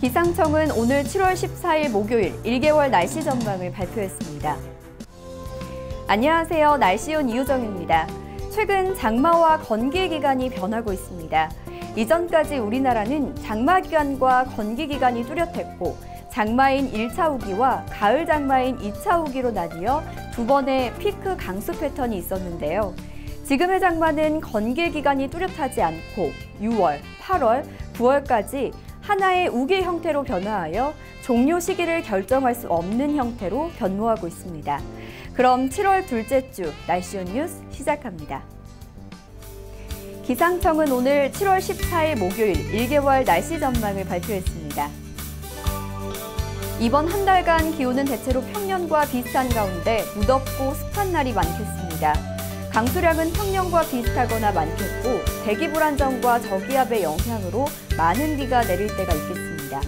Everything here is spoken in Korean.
기상청은 오늘 7월 14일 목요일 1개월 날씨 전망을 발표했습니다. 안녕하세요. 날씨온 이효정입니다. 최근 장마와 건기 기간이 변하고 있습니다. 이전까지 우리나라는 장마 기간과 건기 기간이 뚜렷했고 장마인 1차 우기와 가을 장마인 2차 우기로 나뉘어 두 번의 피크 강수 패턴이 있었는데요. 지금의 장마는 건기 기간이 뚜렷하지 않고 6월, 8월, 9월까지 하나의 우기 형태로 변화하여 종료 시기를 결정할 수 없는 형태로 변모하고 있습니다. 그럼 7월 둘째 주 날씨온 뉴스 시작합니다. 기상청은 오늘 7월 14일 목요일 1개월 날씨 전망을 발표했습니다. 이번 한 달간 기온은 대체로 평년과 비슷한 가운데 무덥고 습한 날이 많겠습니다. 강수량은 평년과 비슷하거나 많겠고 대기 불안정과 저기압의 영향으로 많은 비가 내릴 때가 있겠습니다.